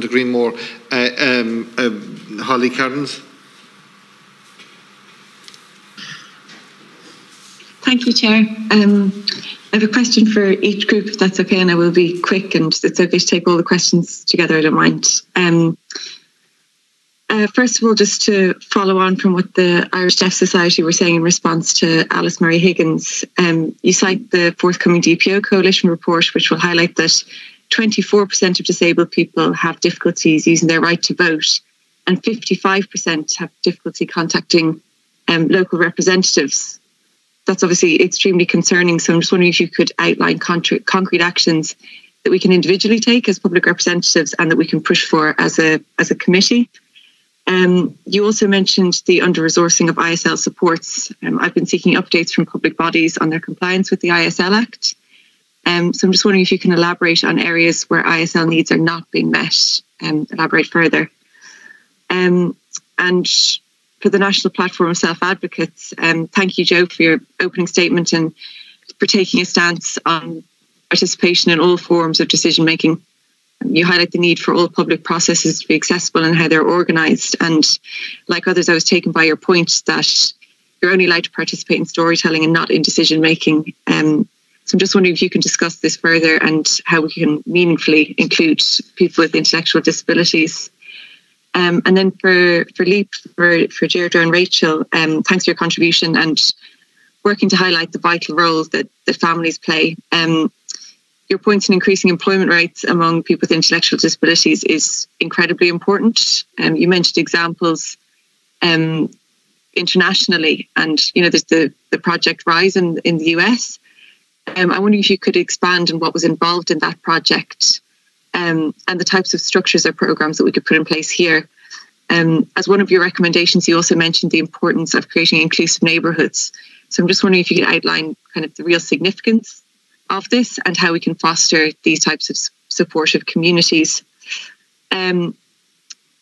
to Greenmore. Uh, um, uh, Holly Cairns. Thank you, Chair. Um, I have a question for each group, if that's okay, and I will be quick and it's okay to take all the questions together, I don't mind. Um, uh, first of all, just to follow on from what the Irish Deaf Society were saying in response to Alice-Mary Higgins, um, you cite the forthcoming DPO Coalition report, which will highlight that 24% of disabled people have difficulties using their right to vote, and 55% have difficulty contacting um, local representatives. That's obviously extremely concerning. So I'm just wondering if you could outline concrete, concrete actions that we can individually take as public representatives and that we can push for as a as a committee. Um, you also mentioned the under resourcing of ISL supports. Um, I've been seeking updates from public bodies on their compliance with the ISL Act. Um, so I'm just wondering if you can elaborate on areas where ISL needs are not being met and um, elaborate further. Um, and for the National Platform of Self Advocates, um, thank you, Joe, for your opening statement and for taking a stance on participation in all forms of decision making. You highlight the need for all public processes to be accessible and how they're organised. And like others, I was taken by your point that you're only allowed to participate in storytelling and not in decision making. Um, so I'm just wondering if you can discuss this further and how we can meaningfully include people with intellectual disabilities. Um, and then for for Leap, for for Deirdre and Rachel, um, thanks for your contribution and working to highlight the vital role that that families play. Um, your points in increasing employment rates among people with intellectual disabilities is incredibly important. Um, you mentioned examples um, internationally, and you know there's the the project Rise in in the US, um, I wonder if you could expand on what was involved in that project um, and the types of structures or programs that we could put in place here. Um, as one of your recommendations, you also mentioned the importance of creating inclusive neighbourhoods. So I'm just wondering if you could outline kind of the real significance of this and how we can foster these types of supportive communities. Um,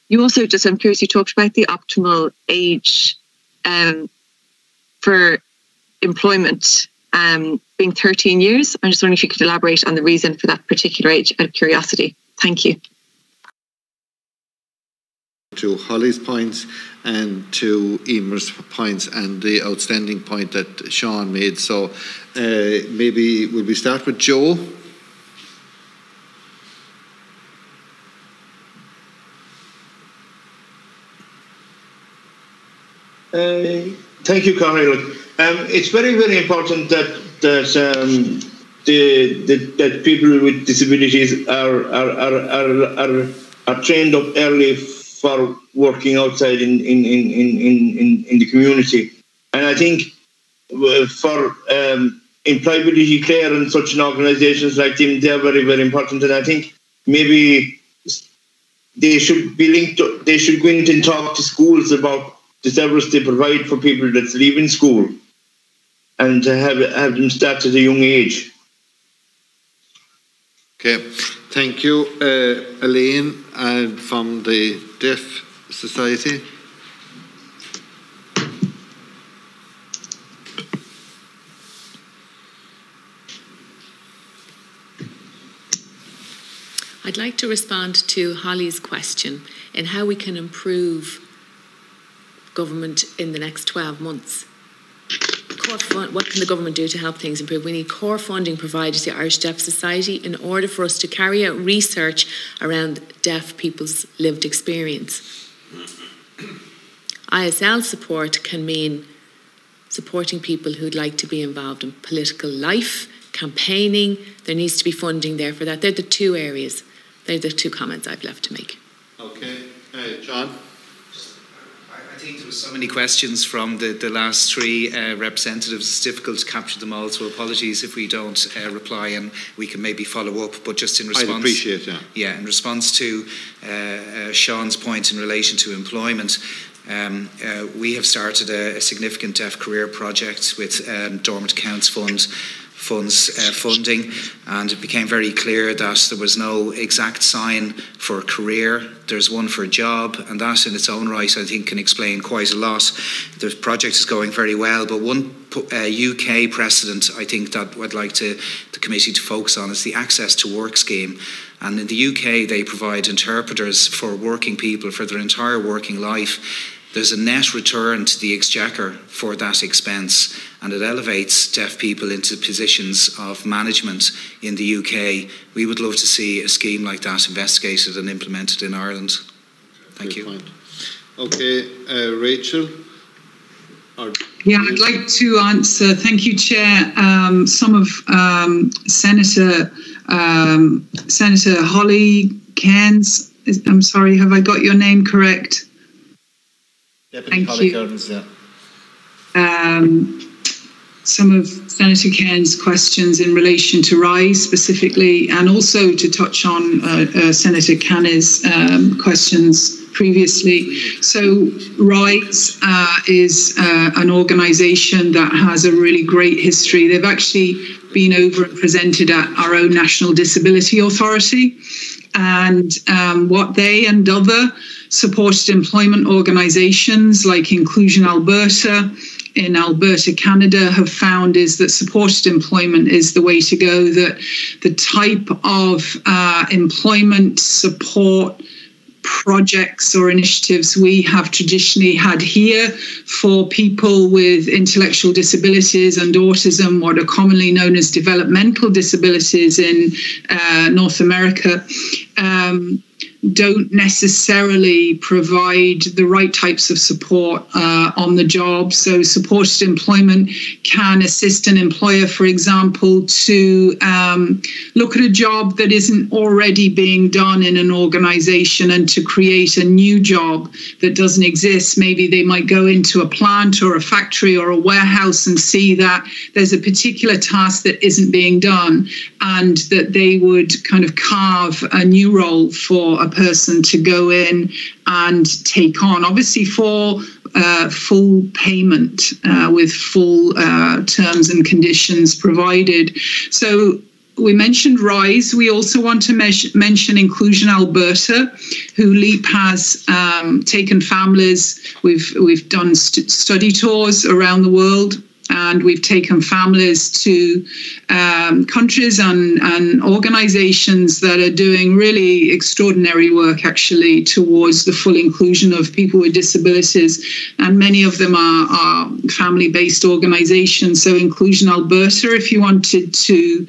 you also just, I'm curious, you talked about the optimal age um, for employment um, being 13 years. I'm just wondering if you could elaborate on the reason for that particular age out of curiosity. Thank you. To Holly's points and to Emer's points and the outstanding point that Sean made. So uh, maybe will we start with Joe? Uh, thank you, Carol. Um, it's very, very important that that um, the, the, that people with disabilities are are, are, are, are, are trained up early for working outside in in, in, in, in, in the community. And I think uh, for um, employability care and such an organisations like them, they are very, very important. And I think maybe they should be linked. To, they should go in and talk to schools about the service they provide for people that's leaving school and to have, have them start at a young age. Okay, thank you, uh, Elaine, and from the Deaf Society. I'd like to respond to Holly's question in how we can improve government in the next 12 months core fund, what can the government do to help things improve? We need core funding provided to the Irish Deaf Society in order for us to carry out research around deaf people's lived experience. ISL support can mean supporting people who'd like to be involved in political life, campaigning. There needs to be funding there for that. They're the two areas. They're the two comments I've left to make. Okay, uh, John think there were so many questions from the, the last three uh, representatives. It's difficult to capture them all, so apologies if we don't uh, reply and we can maybe follow up. But just in response, I appreciate yeah. Yeah, in response to uh, uh, Sean's point in relation to employment. Um, uh, we have started a, a, significant deaf career project with um, Dormant Accounts Fund funds uh, funding, and it became very clear that there was no exact sign for a career. There's one for a job, and that in its own right, I think, can explain quite a lot. The project is going very well, but one uh, UK precedent I think that I'd like to, the committee to focus on is the Access to Work scheme. And in the UK, they provide interpreters for working people for their entire working life there's a net return to the exchequer for that expense, and it elevates deaf people into positions of management in the UK. We would love to see a scheme like that investigated and implemented in Ireland. Thank Good you. Point. Okay, uh, Rachel. Yeah, I'd like to answer. Thank you, Chair. Um, some of um, Senator um, Senator Holly Cairns. I'm sorry, have I got your name correct? Deputy Thank you. Gardens, yeah. Um, some of Senator Cairns' questions in relation to RISE specifically, and also to touch on uh, uh, Senator Canny's um, questions previously. So, RISE uh, is uh, an organisation that has a really great history. They've actually been over and presented at our own National Disability Authority, and um, what they and other supported employment organisations like Inclusion Alberta in Alberta, Canada, have found is that supported employment is the way to go, that the type of uh, employment support projects or initiatives we have traditionally had here for people with intellectual disabilities and autism, what are commonly known as developmental disabilities in uh, North America. Um, don't necessarily provide the right types of support uh, on the job. So, supported employment can assist an employer, for example, to um, look at a job that isn't already being done in an organization and to create a new job that doesn't exist. Maybe they might go into a plant or a factory or a warehouse and see that there's a particular task that isn't being done and that they would kind of carve a new role for a person to go in and take on. Obviously, for uh, full payment uh, with full uh, terms and conditions provided. So we mentioned RISE. We also want to mention Inclusion Alberta, who LEAP has um, taken families. We've we've done st- study tours around the world and we've taken families to um, countries and, and organizations that are doing really extraordinary work actually towards the full inclusion of people with disabilities. And many of them are, are family based organizations. So inclusion alberta if you wanted to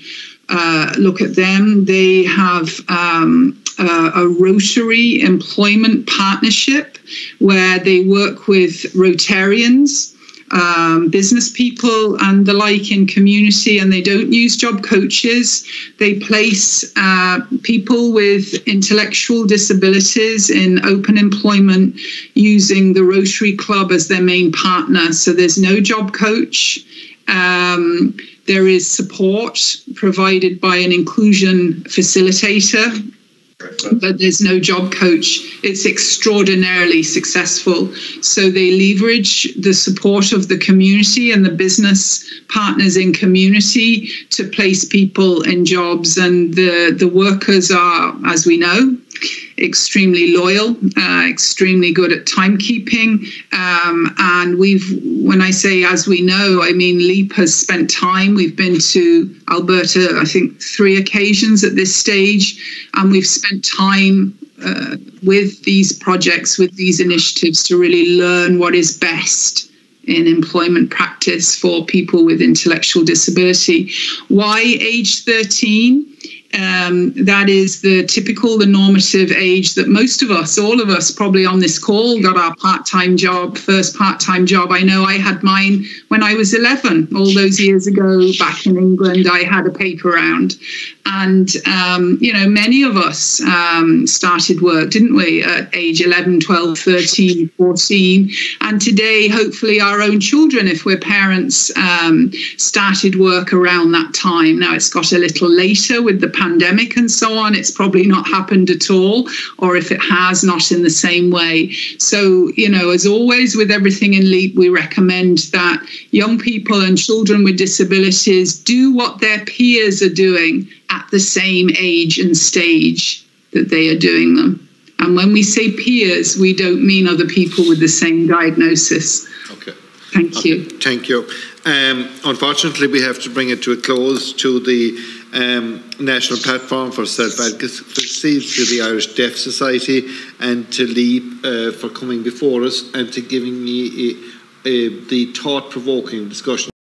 uh, look at them they have um, uh, a Rotary employment partnership where they work with Rotarians um, business people and the like in community, and they don't use job coaches. They place uh, people with intellectual disabilities in open employment using the Rotary Club as their main partner. So there's no job coach. Um, there is support provided by an inclusion facilitator but there's no job coach. It's extraordinarily successful. So they leverage the support of the community and the business partners in community to place people in jobs. And the, the workers are, as we know, extremely loyal, uh, extremely good at timekeeping. Um, and we've, when I say as we know, I mean LEAP has spent time. We've been to Alberta, I think, three occasions at this stage, and we've spent time uh, with these projects, with these initiatives to really learn what is best in employment practice for people with intellectual disability. Why age 13? Um, that is the typical, the normative age that most of us, all of us probably on this call, got our part time job, first part time job. I know I had mine when I was 11, all those years ago back in England. I had a paper round. And, um, you know, many of us um, started work, didn't we, at age 11, 12, 13, 14. And today, hopefully, our own children, if we're parents, um, started work around that time. Now it's got a little later with the pandemic and so on, it's probably not happened at all, or if it has, not in the same way. So, you know, as always with everything in LEAP, we recommend that young people and children with disabilities do what their peers are doing at the same age and stage that they are doing them. And when we say peers, we don't mean other people with the same diagnosis. Okay. Thank you. Thank you. Um, unfortunately, we have to bring it to a close to the um, National Platform for Self-Advocacy, to the Irish Deaf Society, and to LEAP uh, for coming before us and to giving me a, a, the thought-provoking discussion.